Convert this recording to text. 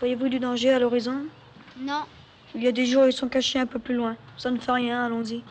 Voyez-vous du danger à l'horizon? Non. Il y a des jours, ils sont cachés un peu plus loin. Ça ne fait rien, allons-y.